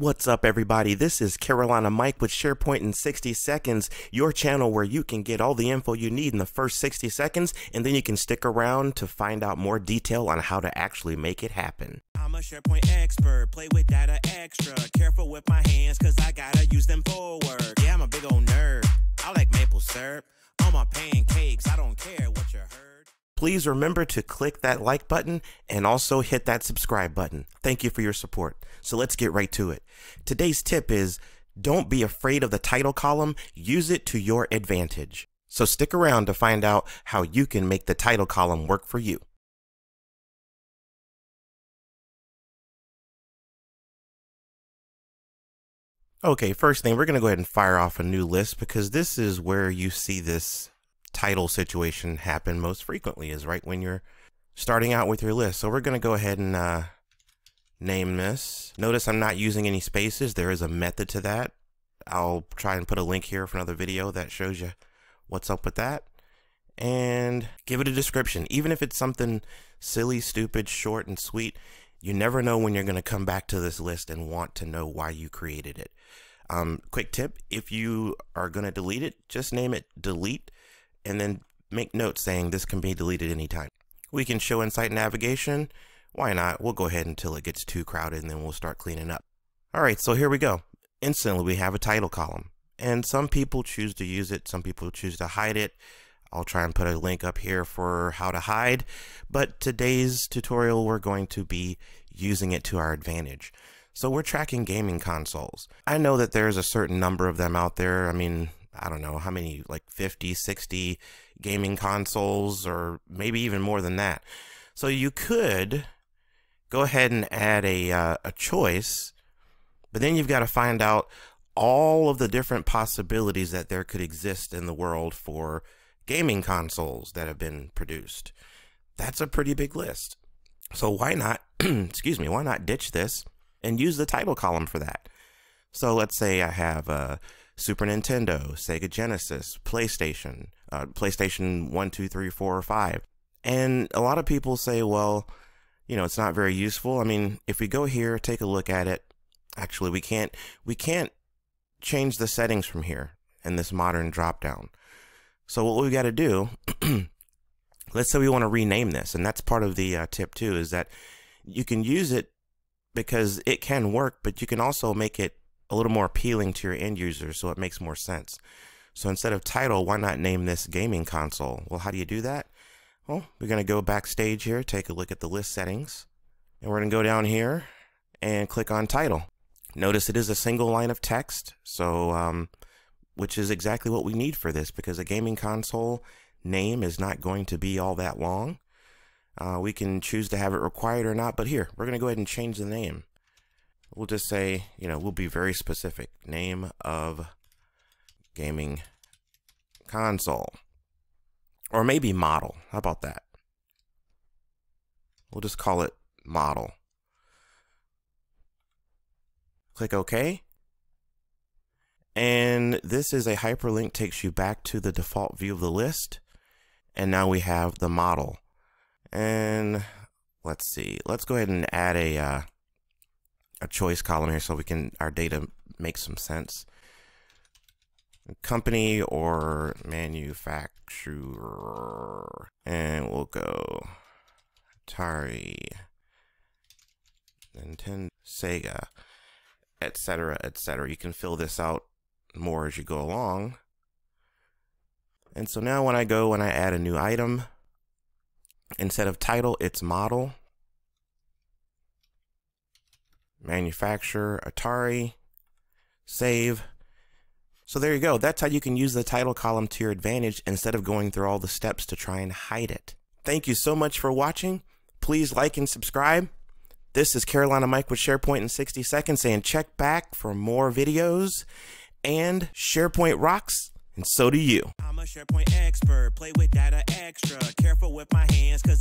What's up, everybody? This is Carolina Mike with SharePoint in 60 Seconds, your channel where you can get all the info you need in the first 60 seconds, and then you can stick around to find out more detail on how to actually make it happen. I'm a SharePoint expert, play with data extra. Careful with my hands, cause I gotta use them for work. Yeah, I'm a big old nerd. I like maple syrup please remember to click that like button and also hit that subscribe button. Thank you for your support. So let's get right to it. Today's tip is don't be afraid of the title column, use it to your advantage. So stick around to find out how you can make the title column work for you. Okay, first thing, we're going to go ahead and fire off a new list because this is where you see this title situation happen most frequently is right when you're starting out with your list. So we're going to go ahead and uh, name this. Notice I'm not using any spaces. There is a method to that. I'll try and put a link here for another video that shows you what's up with that. And give it a description. Even if it's something silly, stupid, short, and sweet, you never know when you're going to come back to this list and want to know why you created it. Um, quick tip, if you are going to delete it, just name it delete and then make notes saying this can be deleted anytime. We can show in site navigation. Why not? We'll go ahead until it gets too crowded and then we'll start cleaning up. All right, so here we go. Instantly, we have a title column. And some people choose to use it, some people choose to hide it. I'll try and put a link up here for how to hide. But today's tutorial, we're going to be using it to our advantage. So we're tracking gaming consoles. I know that there's a certain number of them out there. I mean, I don't know how many, like 50, 60 gaming consoles, or maybe even more than that. So you could go ahead and add a, uh, a choice, but then you've got to find out all of the different possibilities that there could exist in the world for gaming consoles that have been produced. That's a pretty big list. So why not, excuse me, why not ditch this and use the title column for that? So let's say I have a Super Nintendo, Sega Genesis, PlayStation, uh, PlayStation 1, 2, 3, 4, or 5. And a lot of people say, well, you know, it's not very useful. I mean, if we go here, take a look at it. Actually, we can't we can't change the settings from here in this modern drop down. So what we got to do, let's say we want to rename this, and that's part of the uh, tip too, is that you can use it because it can work, but you can also make it a little more appealing to your end users so it makes more sense. So instead of title, why not name this gaming console? Well, how do you do that? Well, we're going to go backstage here, take a look at the list settings, and we're going to go down here and click on title. Notice it is a single line of text, so um, which is exactly what we need for this because a gaming console name is not going to be all that long. Uh, we can choose to have it required or not, but here, we're going to go ahead and change the name we'll just say, you know, we'll be very specific. Name of gaming console. Or maybe model. How about that? We'll just call it model. Click OK. And this is a hyperlink takes you back to the default view of the list. And now we have the model. And let's see. Let's go ahead and add a uh, a choice column here so we can our data make some sense. Company or manufacturer. And we'll go Atari, Nintendo, Sega, etc., etc. You can fill this out more as you go along. And so now when I go and I add a new item, instead of title, it's model manufacturer, Atari, save. So there you go. That's how you can use the title column to your advantage instead of going through all the steps to try and hide it. Thank you so much for watching. Please like and subscribe. This is Carolina Mike with SharePoint in 60 seconds saying check back for more videos and SharePoint rocks and so do you. I'm a SharePoint expert, play with data extra. Careful with my hands, cause